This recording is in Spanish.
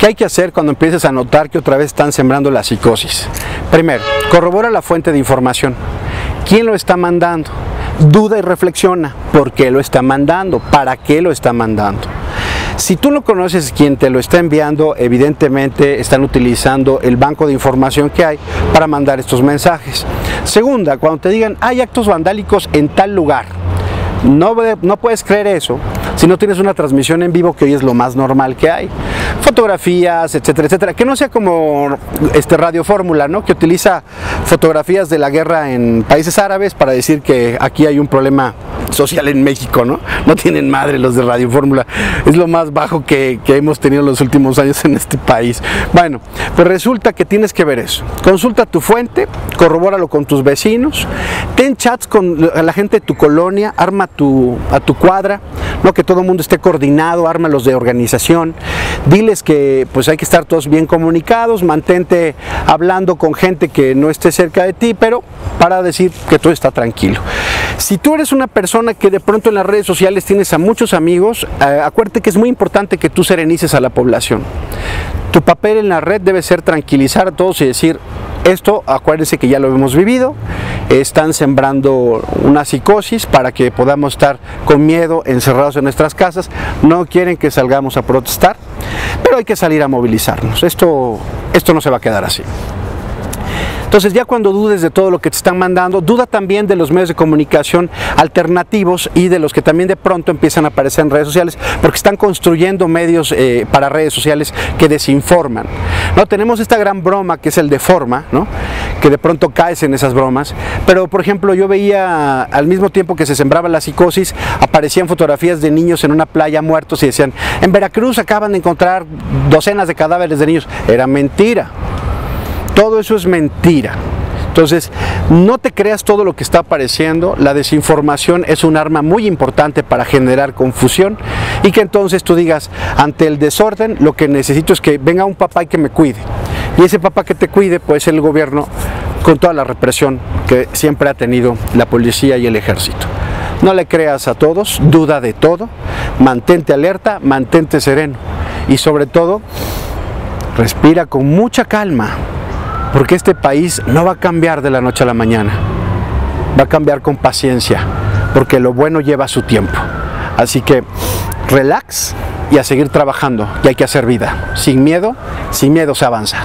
¿Qué hay que hacer cuando empieces a notar que otra vez están sembrando la psicosis? Primero, corrobora la fuente de información. ¿Quién lo está mandando? Duda y reflexiona. ¿Por qué lo está mandando? ¿Para qué lo está mandando? Si tú no conoces quién te lo está enviando, evidentemente están utilizando el banco de información que hay para mandar estos mensajes. Segunda, cuando te digan hay actos vandálicos en tal lugar, no, no puedes creer eso si no tienes una transmisión en vivo, que hoy es lo más normal que hay. Fotografías, etcétera, etcétera. Que no sea como este Radio Fórmula, ¿no? Que utiliza fotografías de la guerra en países árabes para decir que aquí hay un problema social en México, ¿no? No tienen madre los de Radio Fórmula. Es lo más bajo que, que hemos tenido en los últimos años en este país. Bueno, pues resulta que tienes que ver eso. Consulta tu fuente, corrobóralo con tus vecinos, ten chats con la gente de tu colonia, arma tu, a tu cuadra, no que todo el mundo esté coordinado, ármalos de organización, diles que pues hay que estar todos bien comunicados, mantente hablando con gente que no esté cerca de ti, pero para decir que todo está tranquilo. Si tú eres una persona que de pronto en las redes sociales tienes a muchos amigos, eh, acuérdate que es muy importante que tú serenices a la población. Tu papel en la red debe ser tranquilizar a todos y decir, esto acuérdense que ya lo hemos vivido, están sembrando una psicosis para que podamos estar con miedo encerrados en nuestras casas, no quieren que salgamos a protestar, pero hay que salir a movilizarnos, esto, esto no se va a quedar así. Entonces ya cuando dudes de todo lo que te están mandando, duda también de los medios de comunicación alternativos y de los que también de pronto empiezan a aparecer en redes sociales, porque están construyendo medios eh, para redes sociales que desinforman. ¿no? Tenemos esta gran broma que es el de forma, ¿no? Que de pronto caes en esas bromas, pero por ejemplo yo veía al mismo tiempo que se sembraba la psicosis, aparecían fotografías de niños en una playa muertos y decían, en Veracruz acaban de encontrar docenas de cadáveres de niños. Era mentira. Todo eso es mentira. Entonces, no te creas todo lo que está apareciendo. La desinformación es un arma muy importante para generar confusión y que entonces tú digas, ante el desorden, lo que necesito es que venga un papá y que me cuide. Y ese papá que te cuide puede ser el gobierno con toda la represión que siempre ha tenido la policía y el ejército. No le creas a todos, duda de todo, mantente alerta, mantente sereno y sobre todo, respira con mucha calma porque este país no va a cambiar de la noche a la mañana. Va a cambiar con paciencia, porque lo bueno lleva su tiempo. Así que relax y a seguir trabajando y hay que hacer vida. Sin miedo, sin miedo se avanza.